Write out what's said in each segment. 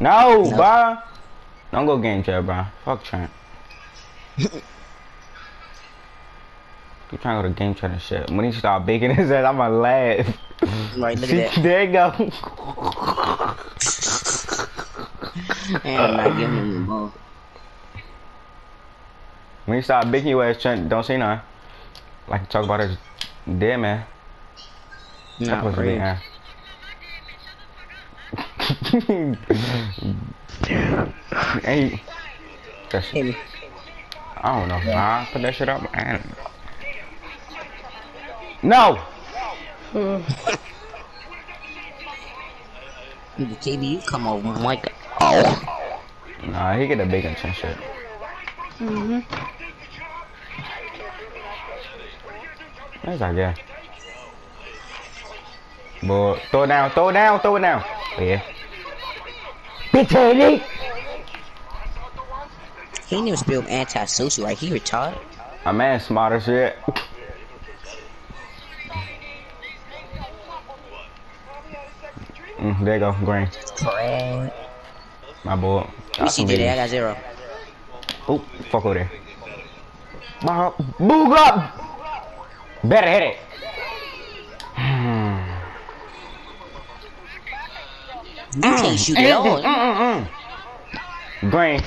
No, No. bro. Don't go game chat, bro. Fuck Trent. You trying to go to game chat and shit. When he start baking his ass, I'ma laugh. Right, look at that. there you go. And I'm not giving him the ball. when you start baking your ass, Trent, don't say nothing. Like talk about his dead man. Not Supposed to be, really. huh? Hey, that's, Hit me. I don't know. Nah, put that shit up, man. No. KB, you come over, Mike. Oh. Nah, he get a big and shit. Mm-hmm. Where's that guy? Boy, throw it down, throw it down, throw it down. Oh, yeah. Bitch, lady. He didn't even spell antisocial, right? He retarded. A man smart as shit. Mm, there you go, green. Crap. My boy. You see, did I got zero. Oh, fuck over there. Bob, Boog up! Better hit it. Mm. You can't shoot at all. Mm-mm-mm. Green.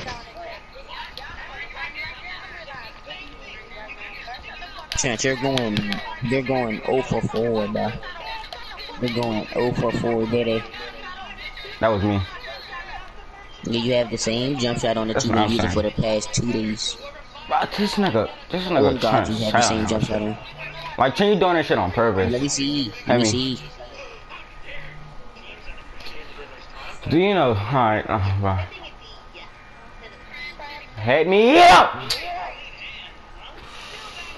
Trent, you're going, they're going 0 for 4, bro. They're going 0 for 4, did they? That was me. Yeah, you have the same jump shot on the That's two what using for the past two days. But this nigga, this Oh nigga god, trying you have the same jump shot on. Like, Trent, you doing that shit on purpose. Let me see. I Let me mean- see. Do you know? Alright, oh, bro. Head me up!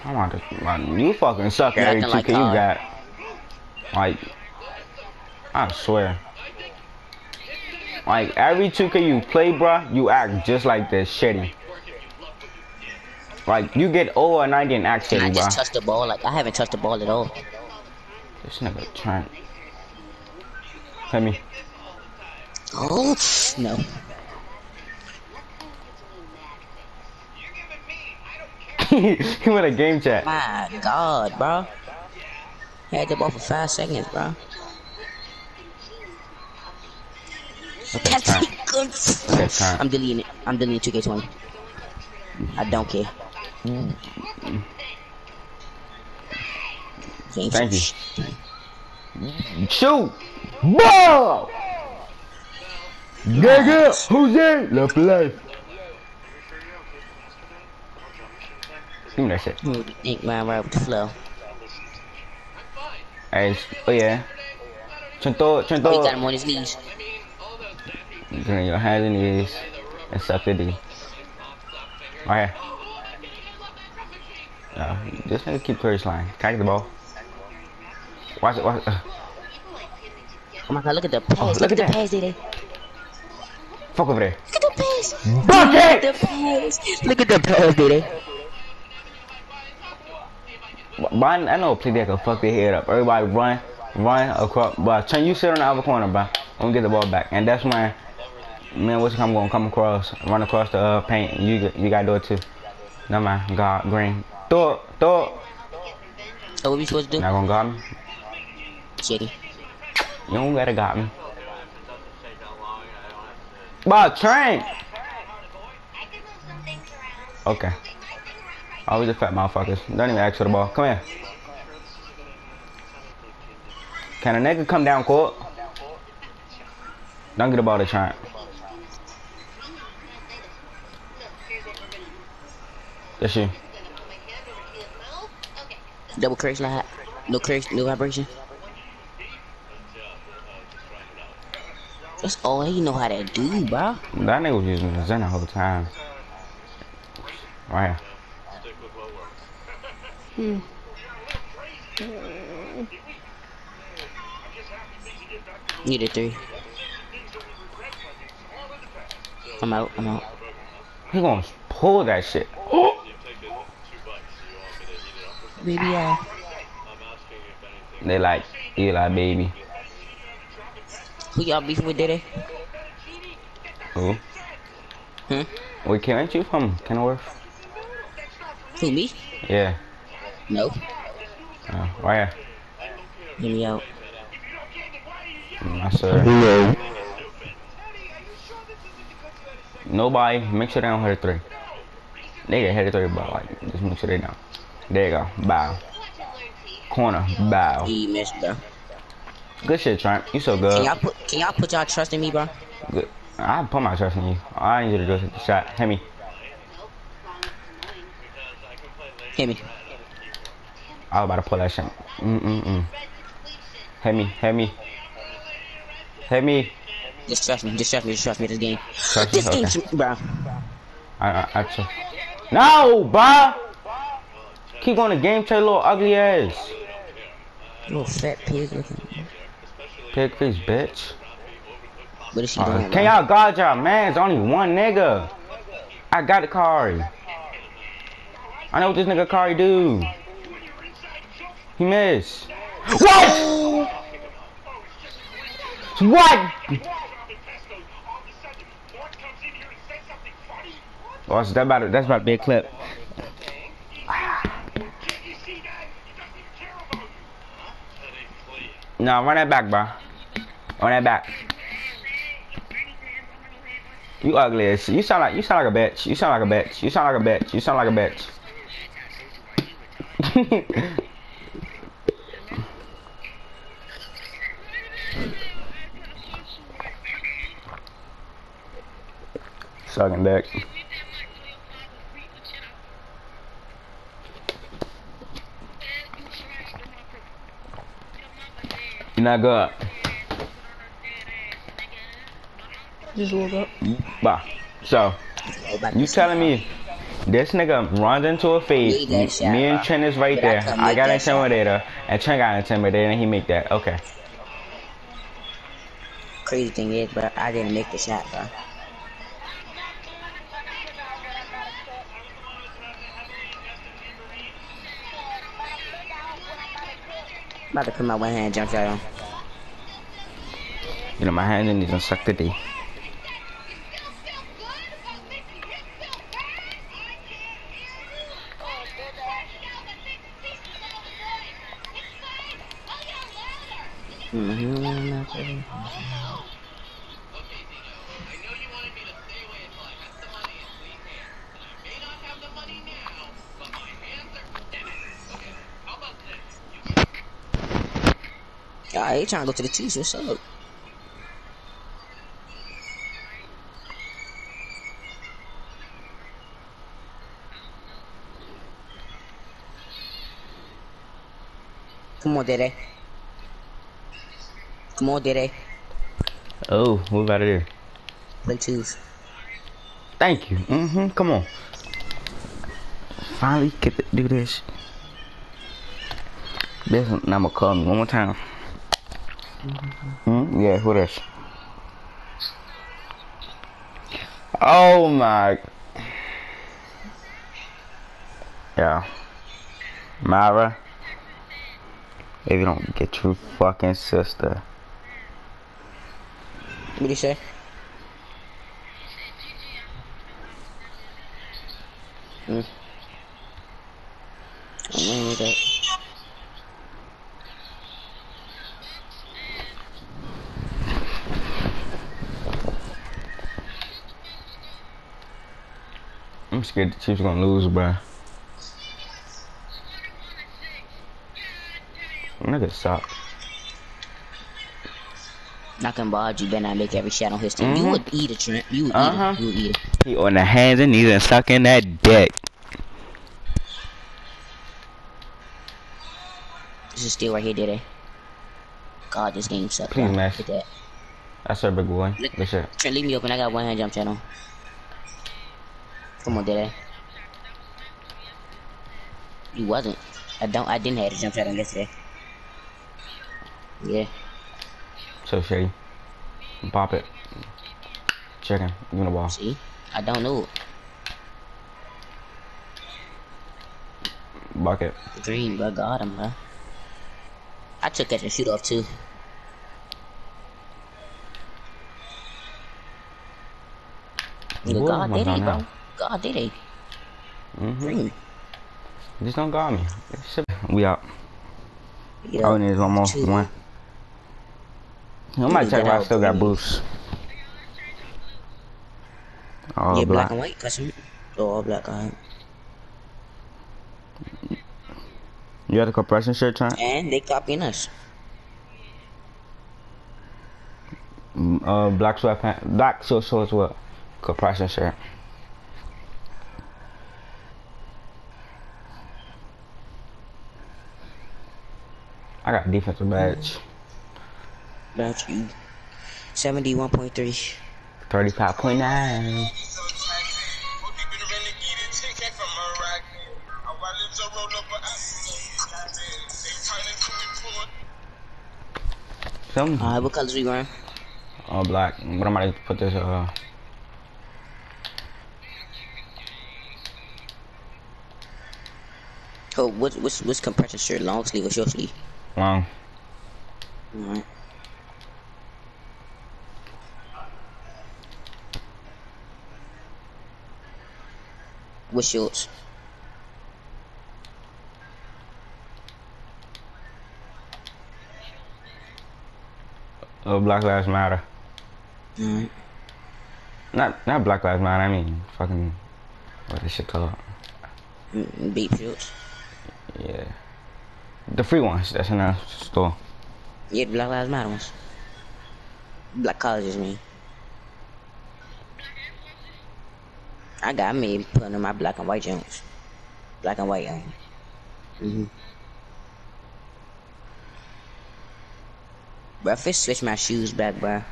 I want to, man, you fucking suck at every 2K like you got. Like, I swear. Like, every 2K you play, bruh, you act just like this shitty. Like, you get over 90 and act I just bruh. touched the ball. Like I haven't touched the ball at all. This nigga Trent. Hit me. Oh no. he went a game chat. My God, bro. Had the ball for five seconds, bro. Trent. good. Okay, Trent. I'm deleting it. I'm deleting 2K20. I don't care. Game Thank you. Shoot! Ball! Nigga, Jose, la play. Give me that shit. You think ran right with the flow? Hey, oh yeah. Chinto, Oh, he got him on his knees. Getting your hands in these and suck the D. Here. No, this nigga keep Curry's line. Catch the ball. Watch it, watch it. Oh my God, look at the pass. Oh, look, look at at the pass. Fuck over there. Look at the pass. Bucket! Look at the pass. Look at the pass, Dede. But I, I know a play that can fuck their head up. Everybody run, run across. But Chen, you sit on the other corner, bro. I'm gonna get the ball back, and that's when man, what's come gonna come across, run across the uh, paint. You you gotta do it too. No man, God green. Throw it, throw it. So what we supposed to do? Not gonna got me. Shitty. You don't gotta got me. But train. Okay. Always the fat motherfuckers. Don't even ask for the ball. Come here. Can a nigga come down court? Don't get the ball to Trent. That's you. Double curse not no curse, no vibration. That's all he know how to do, bro. That nigga was using the Zen the whole time. Right here. Need a three. I'm out. I'm out. He gonna pull that shit. Baby, uh, They like Eli baby. Who y'all beefing with, Dede? Who? Hmm? Wait, can't you from Kenilworth? Who, me? Yeah. No. Uh, where? Get me out. I sir. Hello. Nobody. Make sure they don't hit a three. They get hit a three, but like, just make sure they don't. There you go. Bow. Corner. Bow. He missed, bro. Good shit, Trent. You so Can good. y'all put can y'all put y'all trust in me, bro? Good. I put my trust in you. I need you to go hit the shot. Hit me. Hit me. I was about to pull that shit. Mm mm mm. Hit me. Hit me. Hit me. Just trust me. Just trust me. Just trust me. This game. Trust? This game, Okay. bro. I I, I trust. No, bruh. Keep going to game trade, little ugly ass. Little fat pig looking. Pig face, bitch. What is she Uh, doing? can y'all guard y'all man? It's only one nigga. I got the card. I know what this nigga Kari do. He missed. What? What? Oh, so that about to, that's about to be a clip. No, run that back, bro. Run that back. You ugly as you sound like you sound like a bitch. You sound like a bitch. You sound like a bitch. You sound like a bitch. Sucking dick. You're not good. Just woke up. Bah. So, you telling me this nigga runs into a fade, Leave that shit, me and bro. Trent is right But I there. I got that shot. intimidator, and Trent got intimidated, and he make that. Okay. Crazy thing is, bro, I didn't make the shot, bro. About to put my one hand jump shot on. You know, my hand in these suck the D. Mm-hmm. Alright, you trying to go to the Chiefs, what's up? Come on, Dede. Come on, Dede. Oh, what about it here? Play twos. Thank you. Mm-hmm. Come on. Finally get to do this. This one, now I'm gonna call me one more time. Hmm? Yeah, who this? Oh my. Yeah. Myra. If you don't get your fucking sister. What do you say? Hmm. I don't know that. I'm scared the Chiefs gonna lose, bruh. Nigga suck. Not gonna barge, you better not make every shot on his team. You Mhm. would eat a Trent. You would Uh-huh. eat it. You would eat it. He on the hands and knees and sucking that dick. This is still right here, did it? God, this game sucks. Please. Max. Look at that. That's our big boy. Good shit. Trent, leave me open. I got one hand jump channel. Come on, Dede. You wasn't. I don't. I didn't have a jump shot on yesterday. Yeah. So shady. Pop it. Chicken. Give me the ball. See, I don't know. Bucket. Green, bro. Got him, bro. I took catch and shoot off too. God did it, bro. God did it. Mm-hmm. Green. Just don't guard me. We out. Yeah. Oh, there's one more. Two. One. I might need check if that I still got please. boosts. All yeah, black black. and white custom. Oh, all black and You got a compression shirt, Trent? And they copying us. Mm, Uh, black sweatpants. Black short shorts with compression shirt. I got defensive badge. That's you. 71.3. 35.9. Some Alright, what colors we wearing? all black. But I might put this uh Oh, what's what's what's compression shirt? Long sleeve or short sleeve? long. Alright. What shorts? Uh, Black Lives Matter. Alright. Not not Black Lives Matter. I mean fucking what this shit called? Mm, Beep shorts. Yeah, the free ones. That's in the store. Yeah, Black Lives Matter ones. Black colleges, me. I got me putting in my black and white joints. Black and white, um. Mm-hmm. But if it switch my shoes back, bro.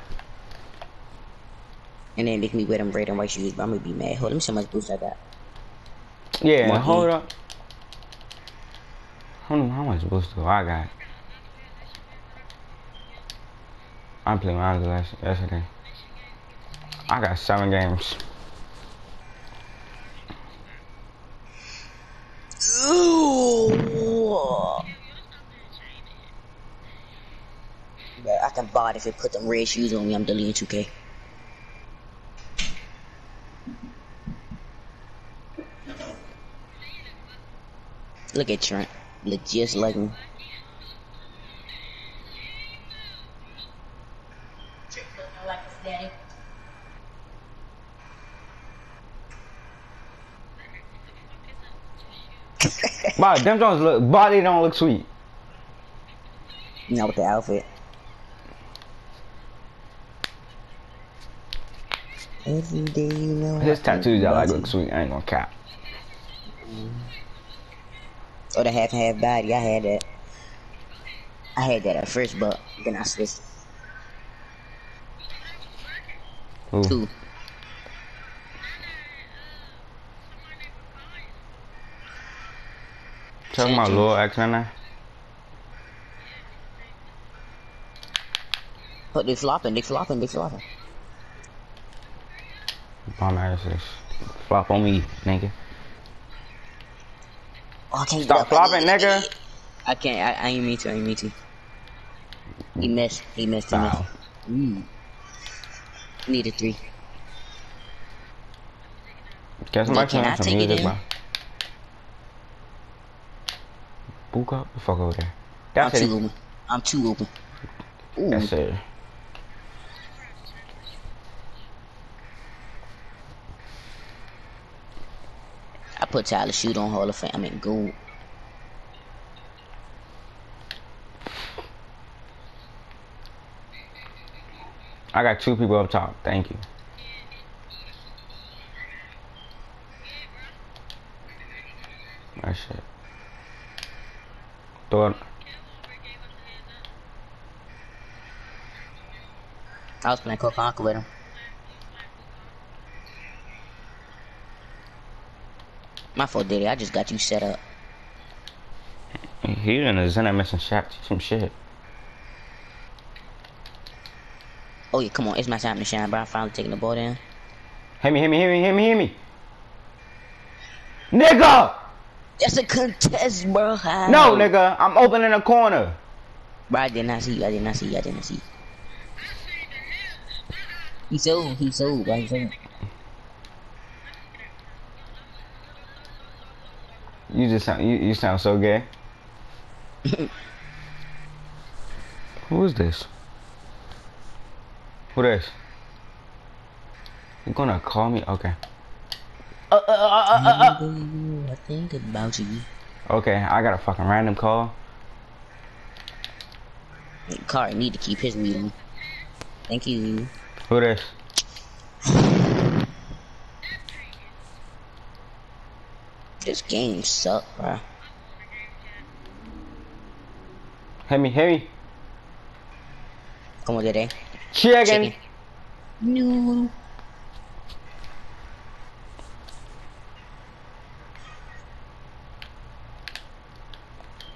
And then make me wear them red and white shoes, but I'm gonna be mad. Hold on, let me see how much boost I got. Yeah, hold up. I don't how much boost do I got. I played mine last yesterday. I got seven games. But I can buy it if it put them red shoes on me. I'm deleting 2K. Look at Trent. Look just like him. But them Jones look body don't look sweet. Not with the outfit. Every day you know. His tattoos I like look sweet. I ain't gonna cap. you. Oh, the half and half body. I had that. I had that at first, but then I switched. Ooh. Two. Talking about Lil X in there. But they flopping, they flopping, they flopping. Bum asses. Flop on me, nigga. Oh, I can't Stop flopping, nigga. I can't. I, I ain't mean to. I ain't mean to. He missed. He missed. He missed. Foul. Mm. Need a three. Guess somebody can I some it music, bro. Book up the fuck over there. I'm That's too open. I'm too open. Ooh. That's it. Put Tyler Shoot on Hall of Fame. I mean, gold. I got two people up top. Thank you. That shit. Throw it. I was playing Coca Conquer with him. My fault, Diddy. I just got you set up. He in the Zen missing shot some shit. Oh yeah, come on. It's my time to shine, bro. I'm finally taking the ball down. Hit me, hit me, hit me, hit me, hit me. Nigga! That's a contest, bro. No, nigga. I'm open in the corner. Bro, I did not see you. I did not see you. I did not see you. He sold. He sold, bro. He sold. You just sound you, you sound so gay. Who is this? Who this? You gonna call me? Okay. Uh, uh, uh, uh, uh, uh. I think about you. Okay, I got a fucking random call. Car need to keep his weed on. Thank you. Who this? This game suck, bro. Hit me, hit me. Come on, today. Chicken. Chicken. No.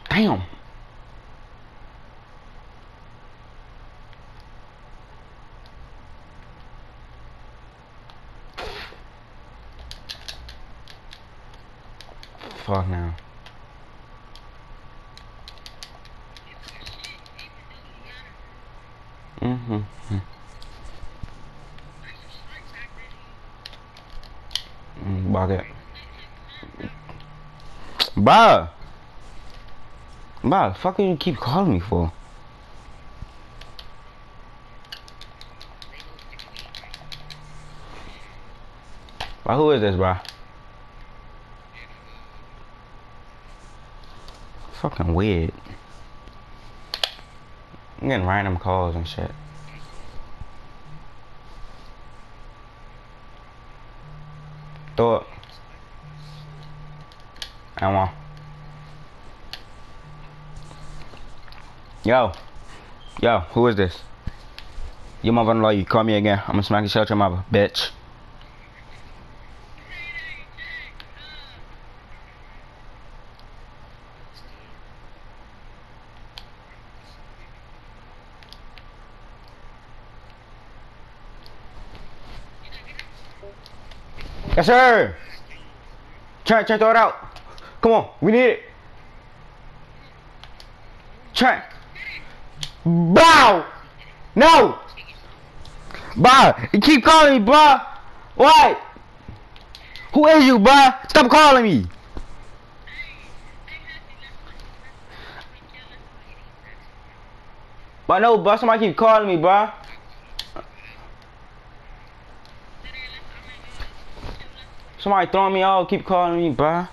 Damn. Fuck now. Mm-hmm. Mm, bucket. Bruh. Bruh, the fuck you keep calling me for? Bruh, who is this, bruh? Fucking weird. I'm getting random calls and shit. Throw it. I want. Yo. Yo, who is this? Your mother-in-law, you call me again. I'm gonna smack your shut your mother, bitch. Yes, sir. Try, try, throw it out. Come on, we need it. Try. Bow. No. Bow. You keep calling me, bruh. What? Who is you, bruh? Stop calling me. But no, bruh. Somebody keep calling me, bruh. Somebody throwing me out, keep calling me, bruh.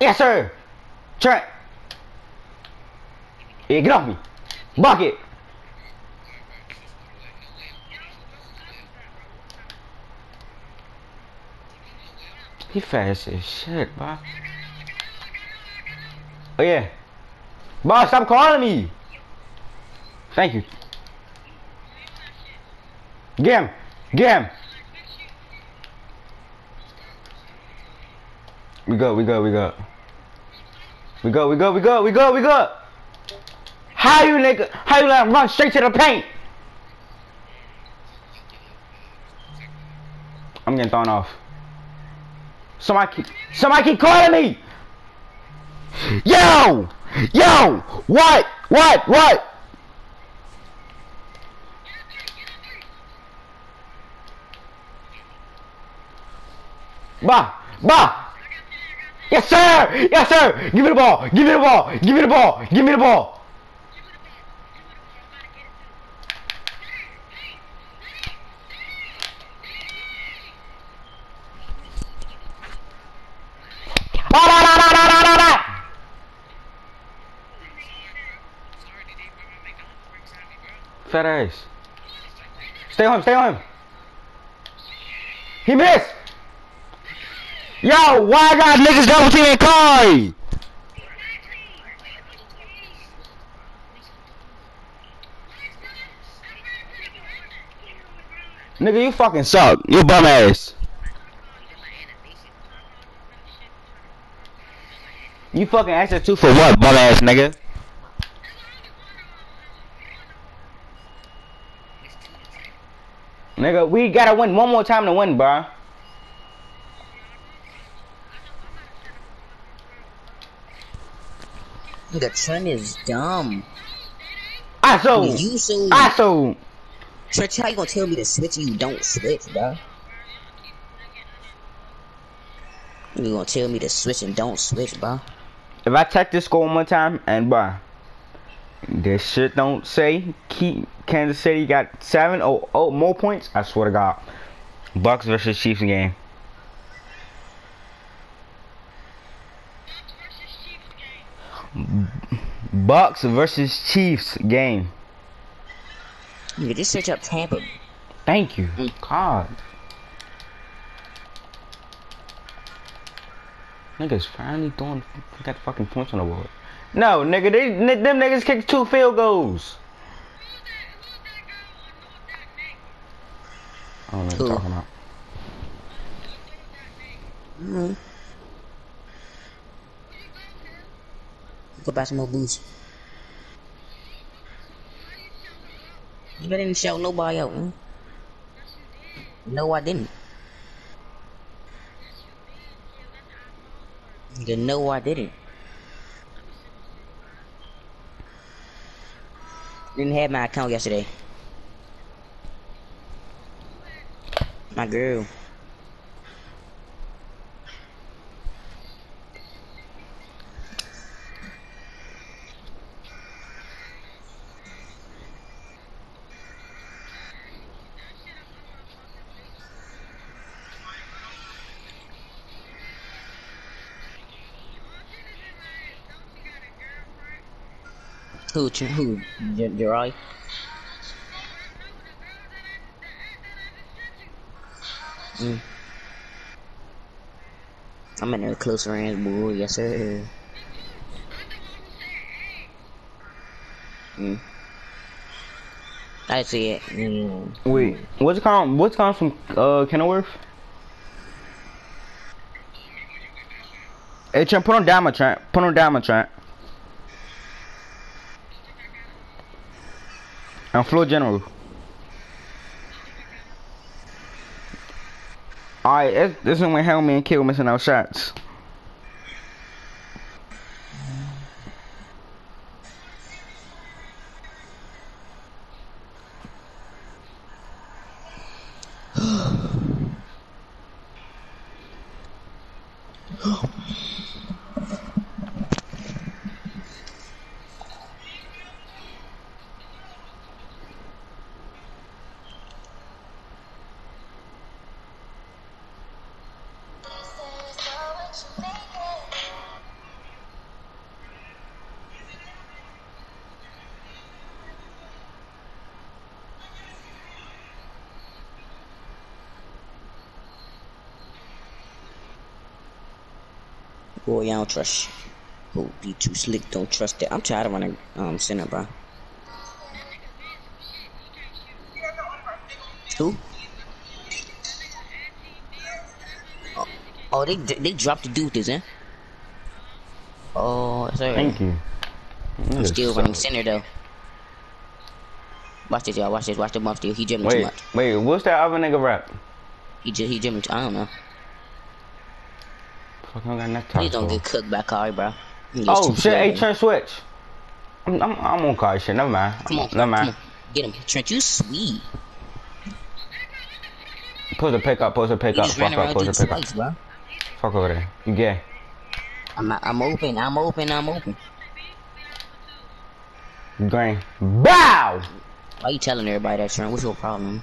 Yes, sir. Trent. Yeah, get off me. Bucket. He fast as shit, bruh. Oh, yeah. Boss, stop calling me. Thank you. Get him. Get him. We go, we go, we go. We go, we go, we go, we go, we go. How you nigga, how you let him run straight to the paint? I'm getting thrown off. Somebody keep, somebody keep calling me. Yo, yo, what, what, what? Bah, bah. Yes, sir! Yes, sir! Give me the ball! Give me the ball! Give me the ball! Give me the ball! Fat ass. Stay on him, stay on him. He missed! Yo, why I got niggas double teaming Kai? Nigga, you fucking suck. You bum ass. You fucking access two for what, bum ass nigga? Nigga, we gotta win one more time to win, bro. The trend is dumb. I ISO! You so ISO! Trent, how you gonna tell me to switch and you don't switch, bro? You gonna tell me to switch and don't switch, bro? If I check this score one more time and bro, this shit don't say keep Kansas City got seven or oh more points. I swear to God, Bucs versus Chiefs game. Bucs versus Chiefs game. You just search up Tampa. Thank you, God. Niggas finally throwing got fucking points on the board. No, nigga, they, them niggas kicked two field goals. I don't know what you're talking about. Mm-hmm. Go buy some more booze. You didn't shout nobody out, man. No, I didn't. You know I didn't. Didn't have my account yesterday. My girl. Who? Who? J- Jerai? Mm. I'm in a close range, boy. Yes, sir. Mm. I see it. Mm. Wait, what's it called? What's it called from uh Kenilworth? Hey, Trent, put on Diamond Trent. Put on Diamond Trent. I'm Floor General. Alright, this- is when Helmy and Kill missing out shots. Boy, I don't trust. who be too slick. Don't trust that. I'm tired of running um center, bro. Who? Oh, oh, they they dropped the dude this, eh? Oh, sorry. Thank you. I'm still running center though. Watch this, y'all. Watch this. Watch the bump steal. He dribbling too much. wait, what's that other nigga rap? He just he dribbling. I don't know. Fuck, I don't got nothing to Please talk don't get cooked by Kari, bro. Oh shit, hey. Trent switch. I'm, I'm, I'm on car shit. Never mind. Come on, Never mind. on. Get him, Trent. You sweet. Post a pick up. Post a pick up. just ran Fuck up. around Post you a pick up. bro. Fuck over there. You gay. I'm I'm open. I'm open. I'm open. Green. Bow. Why you telling everybody that, Trent? What's your problem?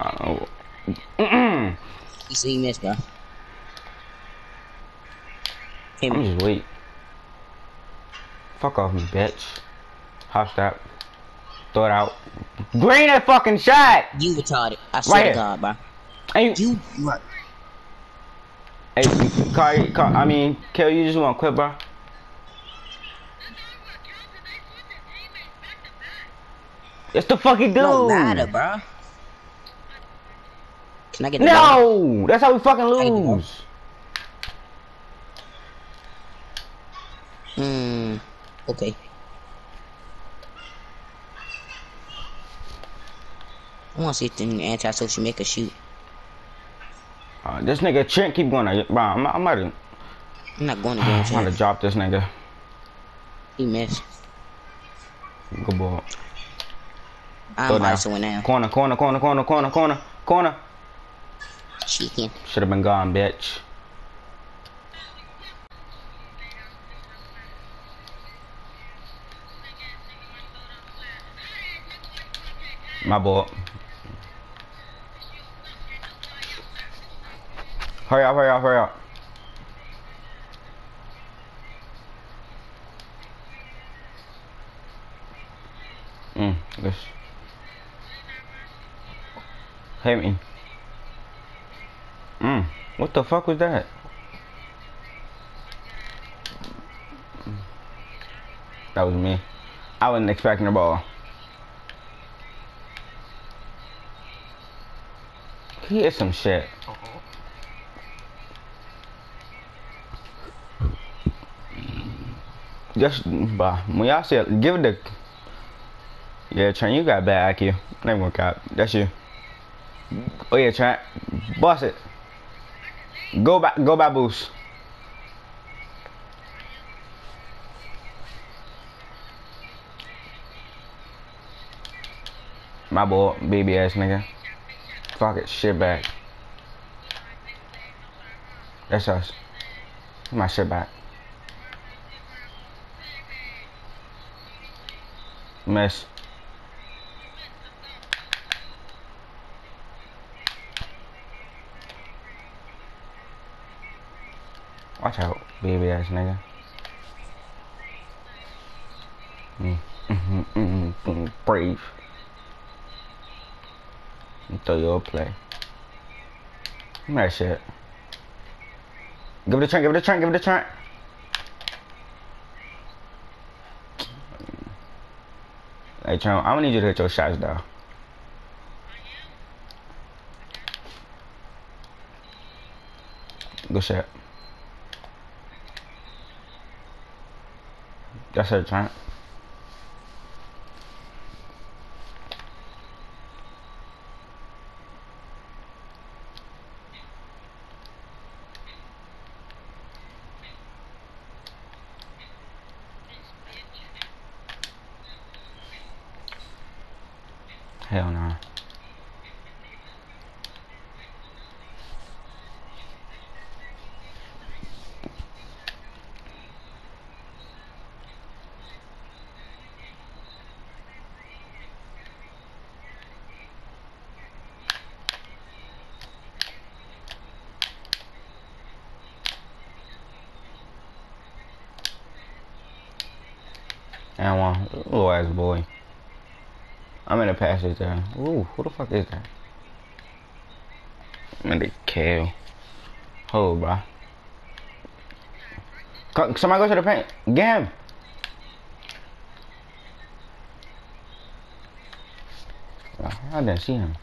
Oh. Mm-mm. You see me, bro. Hit I'm me. just weak. Fuck off me, bitch. Hop step. Throw it out. Green that fucking shot. You retarded. I swear Right to. God, bro. And you, You right. hey, Car, Car, I mean, Kel, you just want to quit, bro? It's the fucking dude. No matter, bro. Can I get the ball? No, that's how we fucking I get the ball. lose. Hmm. Okay. I want to see if the anti-social make a shoot. Uh, this nigga Trent keep going. To, bro, I'm, I'm to, I'm not going to I'm game about to drop this nigga. He missed. Good ball. I'm Throw it down. also now. Corner, corner, corner, corner, corner, corner, corner. Chicken. Should have been gone, bitch. My boy. Hurry up, hurry up, hurry up. Mm, this. Hit me. Mm, what the fuck was that? That was me. I wasn't expecting the ball. He is some shit. Just, bah, when y'all see give it the. Yeah, Trent, you got bad IQ. Never work out. That's you. Oh yeah, Trent, boss it. Go back, go back, boost. My boy, baby ass nigga. Fuck it, shit back. That's us. My shit back. Miss. Watch out, baby ass nigga. Mm, mm, mm, mm, brave. Throw your play. Me shit. Give it a Trent, give it a Trent, give it a Trent. Hey Trent, I'm gonna need you to hit your shots though. Good shot. That's it, Trent. Hell no. And one little ass boy. A passage there. Ooh, who the fuck is that? I'm in the kale. Hold, bro. Co- Somebody go to the paint. Get him. Oh, I didn't see him.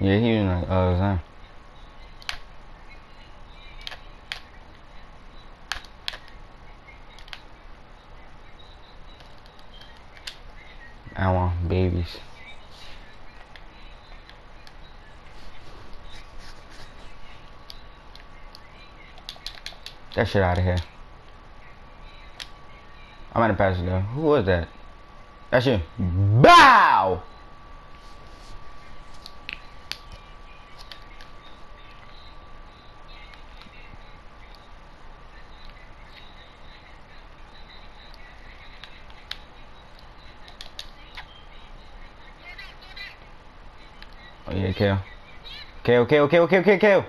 Yeah, he was like, uh, I want babies. That shit out of here. I'm at a pass it though. Who was that? That's you. Bow! Kale. Kale, Kale, Kale, Kale, Kale, Kale.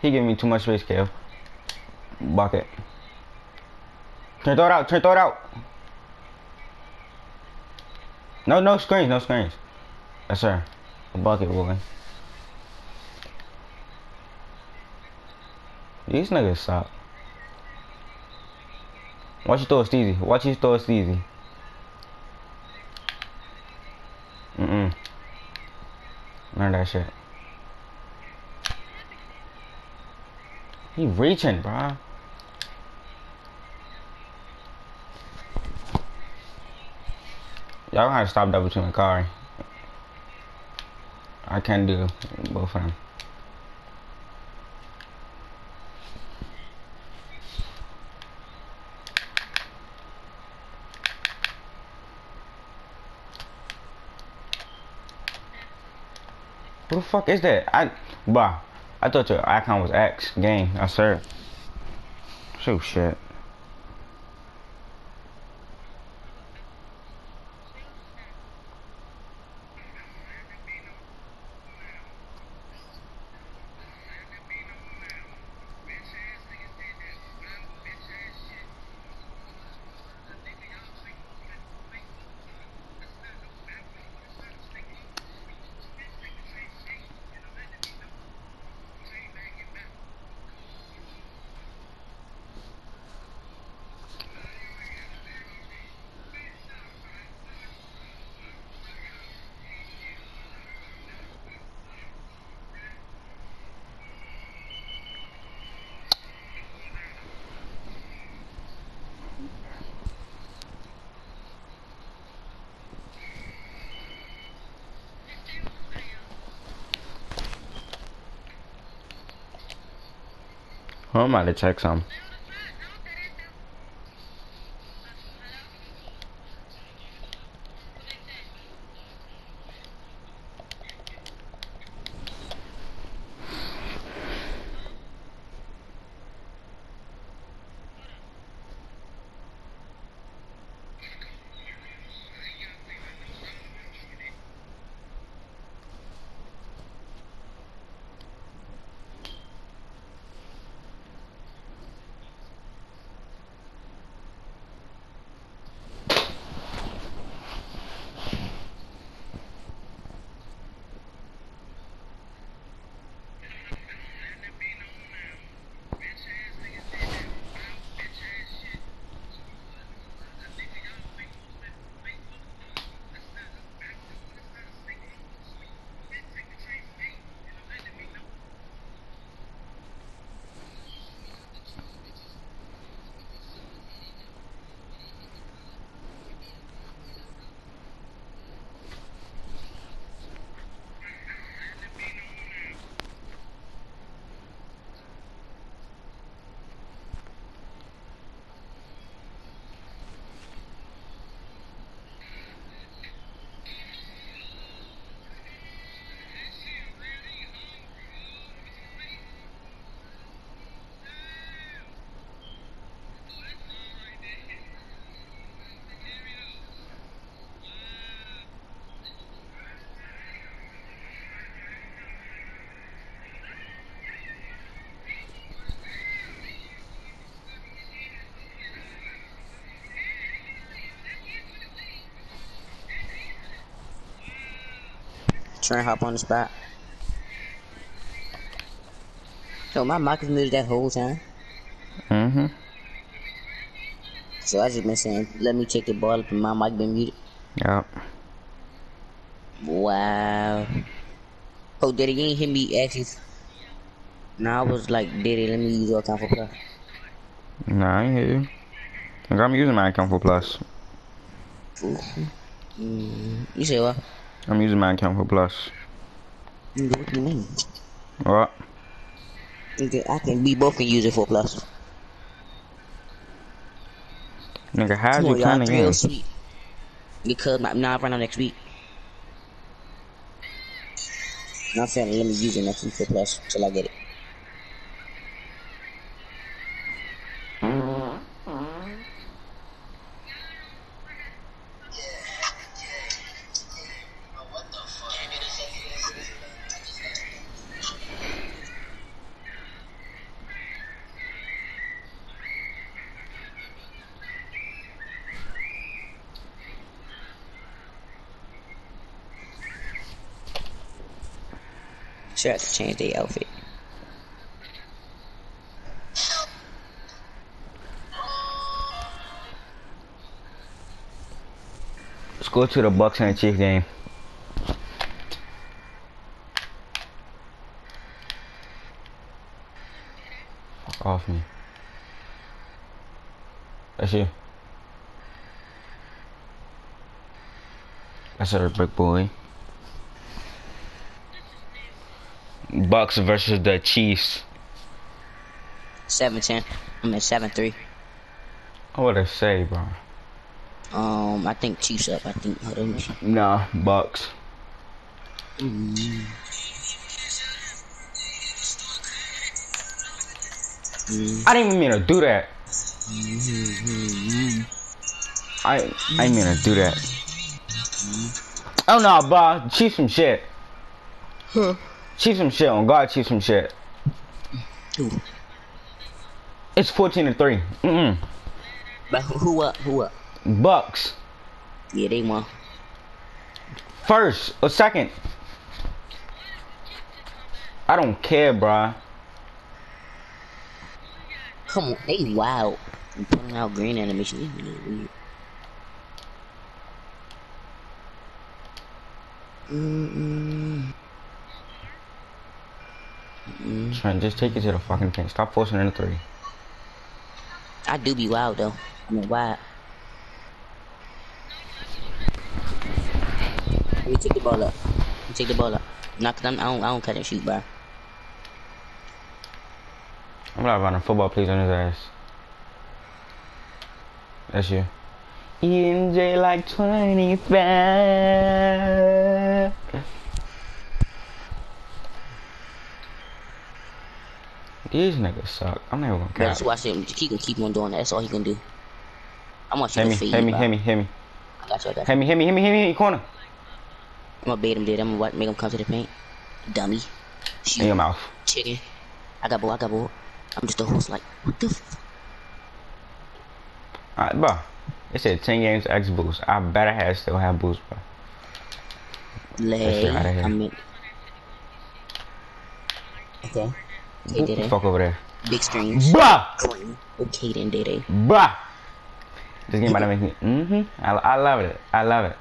He giving me too much space, Kale. Bucket. Turn throw it out, turn throw it out. No, no screens, no screens. Yes, sir. A bucket, boy. These niggas suck. Watch you throw it easy. Watch you throw it easy. Mm-mm. Learn that shit. He reaching, bruh. Y'all gotta stop double teaming Kari. I can't do both of them. Who the fuck is that? I, bruh, I thought your icon was X game. I swear. So shit. I'm about to check some. Try and hop on the spot. So my mic is muted that whole time. Mm-hmm. So I just been saying, let me check the ball up and my mic been muted. Yep. Wow. Oh, Daddy, you ain't hit me actually. Nah, I was like, Daddy, let me use your account for plus. Nah, I ain't hear you. Like, I'm using my account for plus. Mm, you say what? I'm using my account for plus. Nigga, What do you mean? What? Nigga, I can, we both can use it for plus. Nigga, how's Come you on, y'all, playing the sweet. Because my, now I run out next week. Now I'm saying, let me use it next week for plus till I get it. Change the outfit. Let's go to the Bucs and the Chiefs game. Fuck off me. That's you. That's our big boy. Bucs versus the Chiefs. Seven ten. I mean 7-3. What did I say, bro? Um, I think Chiefs up. I think. Hold on. Nah, Bucs. Mm. Mm. I didn't even mean to do that. Mm -hmm. I I didn't mean to do that. Oh no, nah, bro. Chiefs some shit. Huh. Chief some shit. On God, chief some shit. Who? It's 14 to 3. Mm-mm. But who, up? Who up? Bucs. Yeah, they won. First or second. I don't care, bruh. Come on, they wild. I'm putting out green animation. These niggas weird. Mm. Trent, just take it to the fucking thing. Stop forcing in the three. I do be wild though. I'm a wild. Let take the ball up. Me take the ball up. Not cause I'm, I don't I don't cut and shoot, bro. I'm not running football, please, on his ass. That's you. EMJ like 25. These niggas suck. I'm never gonna Bro, cap. just watch him. He can keep on doing that. That's all he can do. I'm gonna shoot Hit the me, fade. hit me, bro. hit me, hit me. I got you. I got you. Hit me, hit me, hit me, hit me, hit me, corner. I'm gonna bait him, dude. I'm gonna make him come to the paint. Dummy. In your mouth. Chicken. I got ball. I got ball. I'm just a host. Like what the? F- Alright, bro. It said 10 games X boost. I better have still have boost, bro. Lay. shit outta here. I mean. Okay. Okay, Boop did the fuck over there. Big streams. Bruh! Green. Okay, then did it? Bruh! This game about to make me. Mm-hmm. I, I love it. I love it.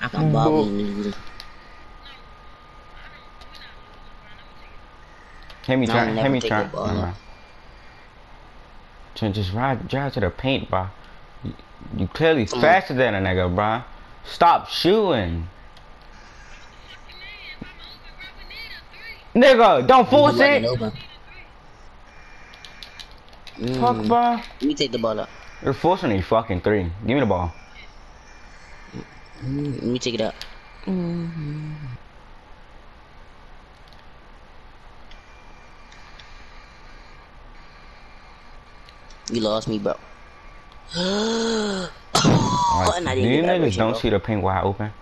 I can ball me. Hit me, never Hit me, take try. the ball, Never mind. Just- ride, drive to the paint, bro. You, you clearly Come on. faster than a nigga, bro. Stop shooting. Nigga, don't force You it. running over. Fuck, Mm. bro. Let me take the ball up. You're forcing a fucking three. Give me the ball. Mm, Let me take it up. You lost me, bro. Alright, and I didn't get that niggas don't bro. see the paint wide open.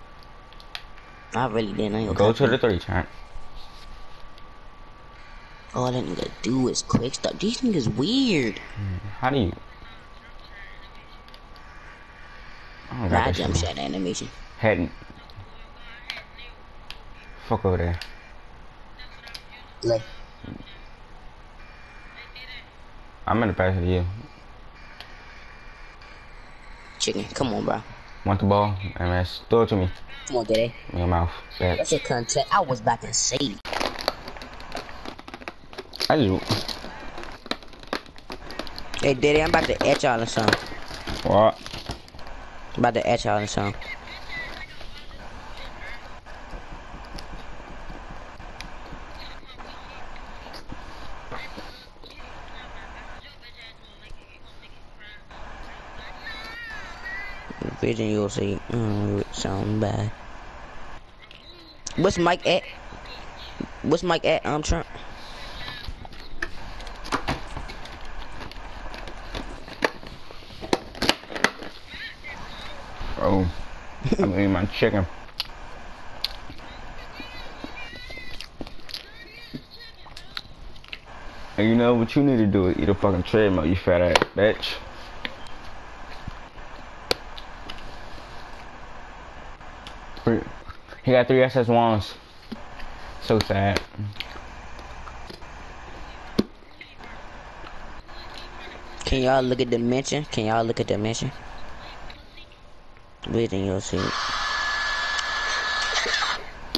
I really didn't. I Go gonna the three, Trent. All that nigga do is quick stuff. These niggas weird. How do you? I got Nah, that jump shot animation. Heading. Fuck over there. Like, I'm gonna pass it to you. chicken. Come on, bro. Want the ball? MS. Throw it to me. Come on, Daddy. In your mouth. Bitch. That's a content. I was about to say. I just. Hey, Diddy, I'm about to etch y'all in some. What? I'm about to etch y'all in some. Vision, you'll see. Mm, it sound bad. What's Mike at? What's Mike at? I'm um, Trump. Bro. I'm chicken. And you know what you need to do is eat a fucking treadmill, you fat ass bitch. He got three SS ones. So sad. Can y'all look at the mention? Can y'all look at the mention? Wait, you'll see.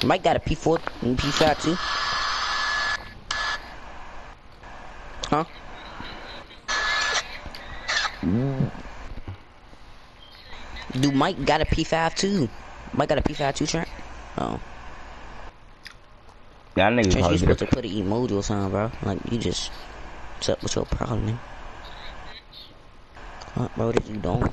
Mike got a P4 and P5 too. Huh? Do Mike got a P5 too? Mike got a P5 too, Trent? Oh. Y'all niggas Trent, you supposed to put an emoji or something, bro. Like, you just... What's up with your problem, man? What, bro, what is you doing?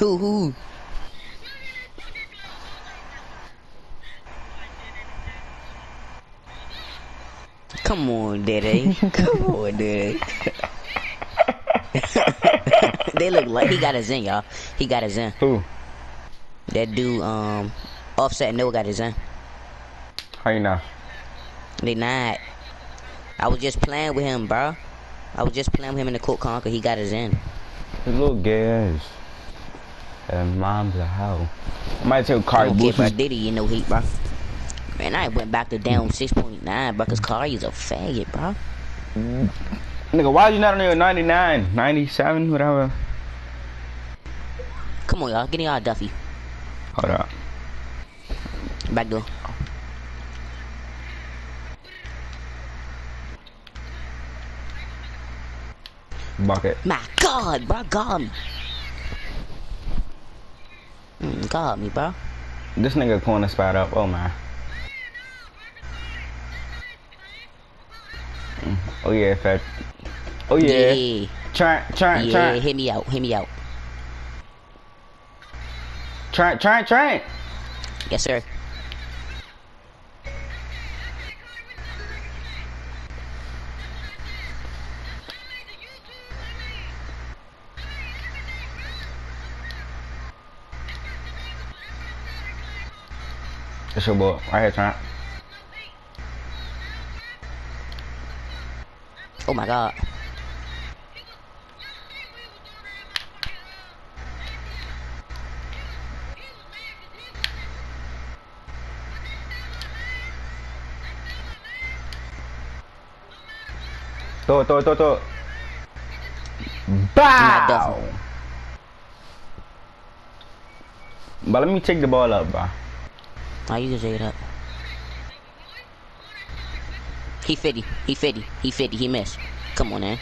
Who who? Come on, Daddy. Come on, Daddy. they look like he got his in, y'all. He got his in. Who? That dude, um, Offset Noah got his in. How you know? They not. I was just playing with him, bro. I was just playing with him in the court conquer. He got his in. His little gay ass. Uh, and mom's a hoe. I might take I Cardi don't care, bro. Diddy, you know heat, bro. Man, I went back to down mm. 6.9, bro, cause Kari's a faggot, bro. Nigga, why you not on your 99, 97, whatever? Come on, y'all. Get in y'all Duffy. Hold up. Back door. Bucket. My God, bro. Got got me, bro. This nigga corner spot up. Oh my. Mm. Oh yeah, fat. Oh yeah. Yeah. Try, try, Yeah, try, hit me out. Hit me out. try, try, try. Yes, sir. It's your boy. Right here, try. Oh my God. Throw it, throw it, throw it, throw it. Bow. But let me take the ball up, bro. How you can take it up? He 50. He 50. He 50. He missed. Come on, man.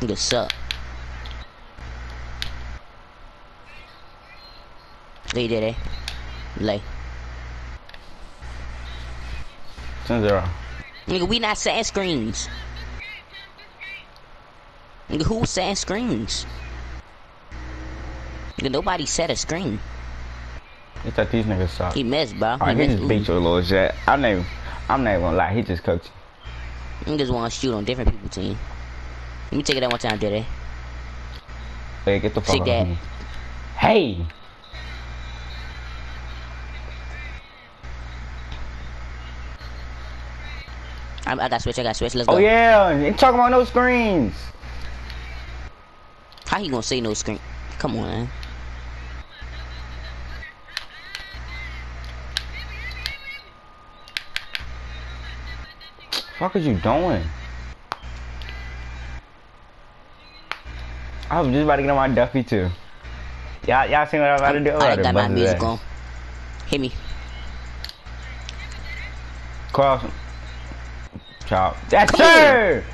Nigga suck. Lay there, eh? Lay. 10 0. Nigga, we not setting screens. Nigga, who setting screens? Nigga, nobody set a screen. It's that these niggas suck. He missed, bro. Alright, he missed. just beat you a little shit. I'm not even, I'm not even gonna lie. He just cooked you. Niggas want to shoot on different people's team. Let me take it that one time, did it? Hey, get the fuck Take off that. me. Hey! I, I got switch. I got switch. Let's oh, go. Oh yeah, ain't talking about no screens. How he gonna say no screen? Come on, man. Fuck is you doing? I was just about to get on my Duffy too. Y'all, y'all seen what I'm about to do? I got my music on. Hit me. Cross. Chop. Yes, Come sir!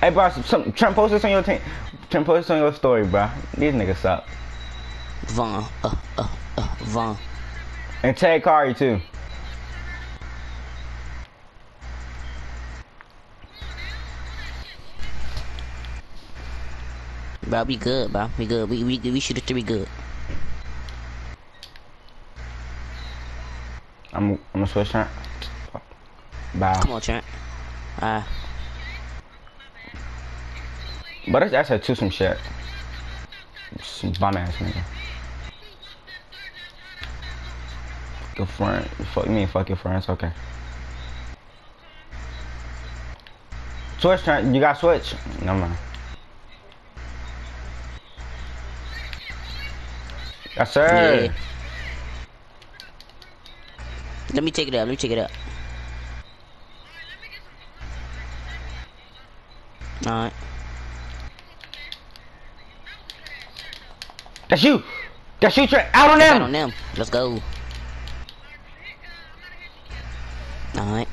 Hey, bro, some, Trump post this on your team. Trump post this on your story, bro. These niggas suck. Vaughn. Uh, uh, uh, Vaughn. And tag Kari too. Bro, we good, bro. We good. We we we shoot a three good. I'm, I'm gonna switch that. Bow. Come on, Trent. Uh, But that's, that's a two some shit. Some bum ass nigga. Your friend. Fuck you mean fuck your friends? Okay. Switch turn. You got switch. Never mind. Yes sir. Yeah. let me take it up. Let me take it up. Alright. That's you. That's you. Trent. Out on Out them. on them. Let's go. Alright.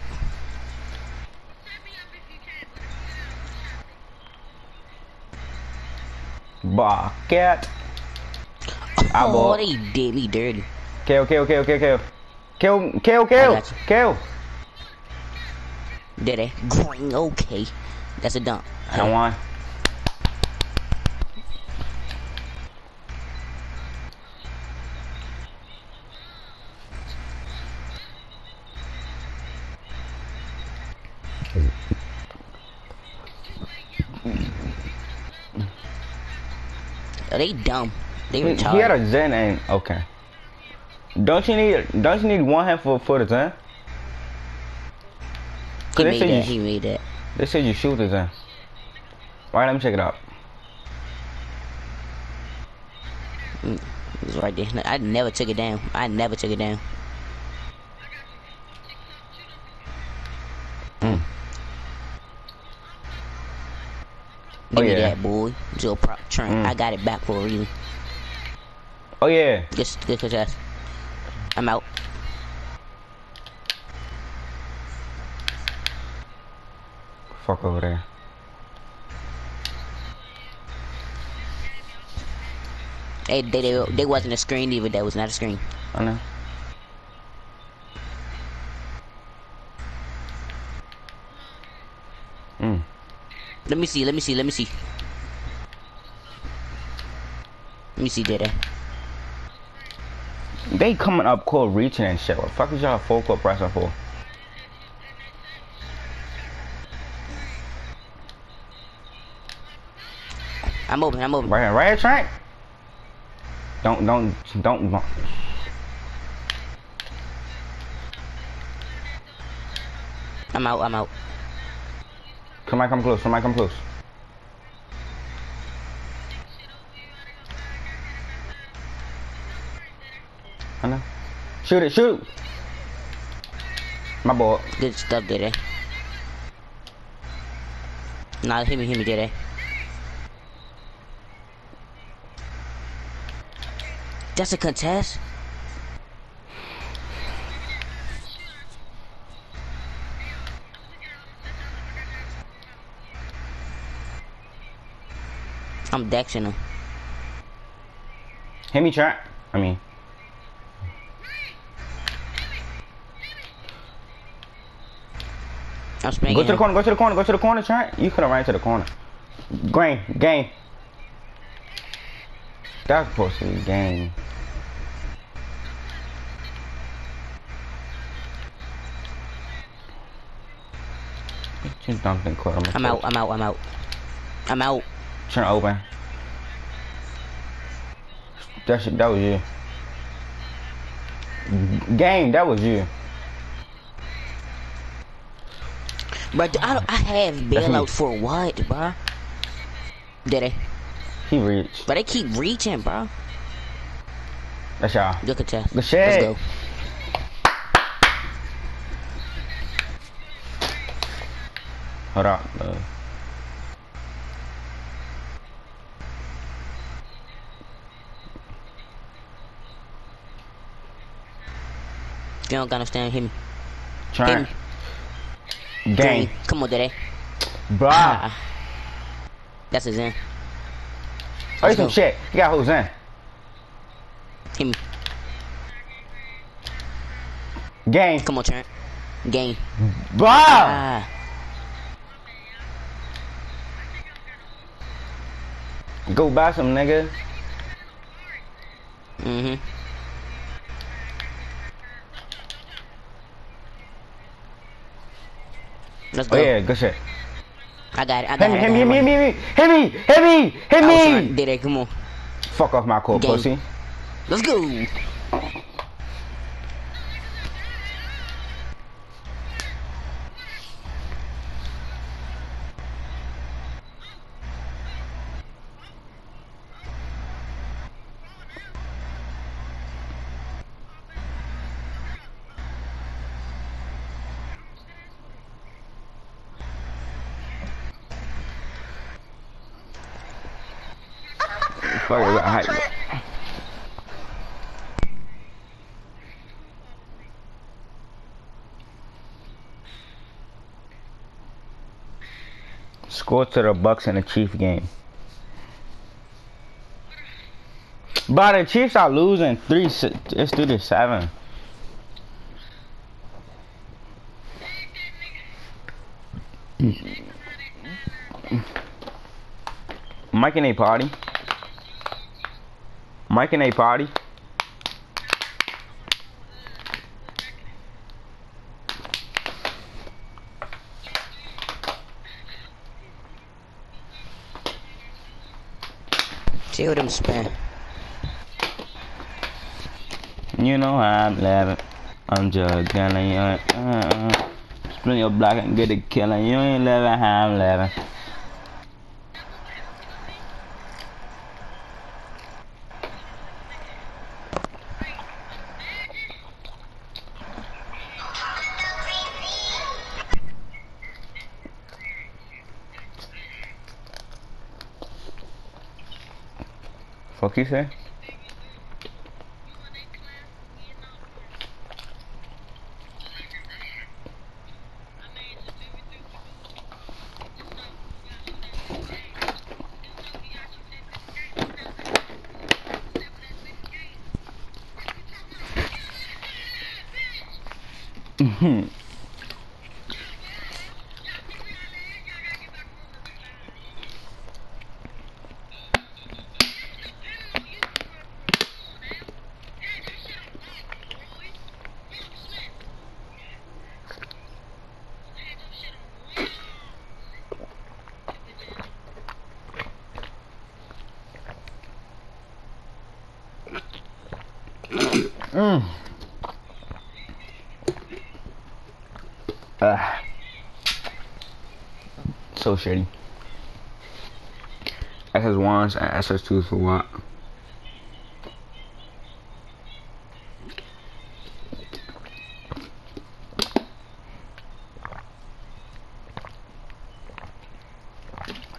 Bucket. I Oh, bought. they did me dirty. Kill. Kill. Kill. Kill. Kill. Kill. Kill. Kill. Kill. Did they? Green, okay. That's a dunk. And one. Oh, dumb. They He, retarded. he had a Zen and okay. Don't you need don't you need one handful for the Zen? he they made that. you He made that. they said you shoot the Zen. Alright, let me check it out. Mm, it was right there. I never took it down. I never took it down. Mm. Give Oh, that, boy. Joe Prop Trent. Mm. I got it back for you. Oh yeah. Just Good, good contest. I'm out. Fuck over there. Hey, they, they, they wasn't a screen either. That was not a screen. I know. Mm. Let me see. Let me see. Let me see. Let me see, did I? They coming up court reaching and shit. What the fuck is y'all full court pressing for? I'm moving, I'm moving. Right here, right here, Trent. Don't, don't, don't. don't. I'm out. I'm out. Somebody come close. Somebody come close. Shoot it, shoot. My boy. Good stuff, did I? Nah, hit me, hit me, did I? That's a contest? I'm dexing him. Hit me, Trent. I mean, I'm spanking go to the corner, go to the corner, go to the corner, Trent. You could have ran to the corner. Green, game. That's supposed to be game. Just dumped in court. I'm out, I'm out, I'm out. I'm out. Turn it open. That shit, that was you. Game, that was you. But I, don't- I have bailout for what, bro? Did I? He reached. But they keep reaching, bro. That's y'all. Good contest. Good shit. Let's go. Hold up. Uh, you don't understand, hit me. Game. Come on, Dede. Bruh. Ah. That's his in. Oh, you some shit. You got who's in? Hit me. Game. Come on, Trent. Game. Bruh. Ah. Go buy some nigga. Mm-hmm. Let's Oh yeah, good shit. I got it. I Hit got me, it. hit me, hit me, hit me, hit me, hit me, hit me. right. Dede, come on. Fuck off my Game. pussy. Let's go. Fuck it, I hype. Score to the Bucs in the Chief game. But the Chiefs are losing three. It's three to seven. Mike and a party. Mike and a party. Chill them spin. You know how I'm laughing. I'm just gonna you uh, uh, spin your block and get it killing. You ain't laughing how I'm laughing. Fuck you say? Mhm. Mm. Ah. So shitty. SS1s and SS2s for what?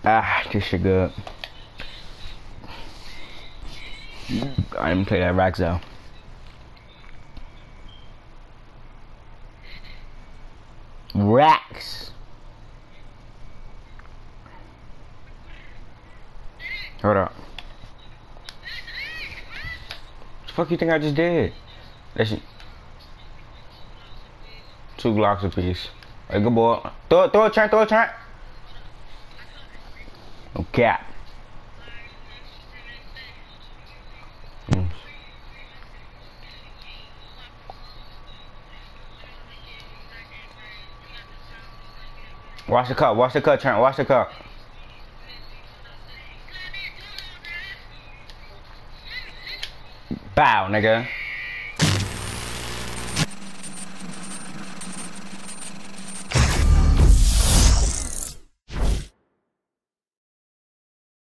Ah, this shit good. I didn't play that rack though. Racks. Hold up. What the fuck you think I just did? That's two Glocks apiece. Hey, good boy. Throw it, throw it, Trent, throw it, Trent. No cap. Watch the cup, watch the cup, Trent, watch the cup. Bow, nigga.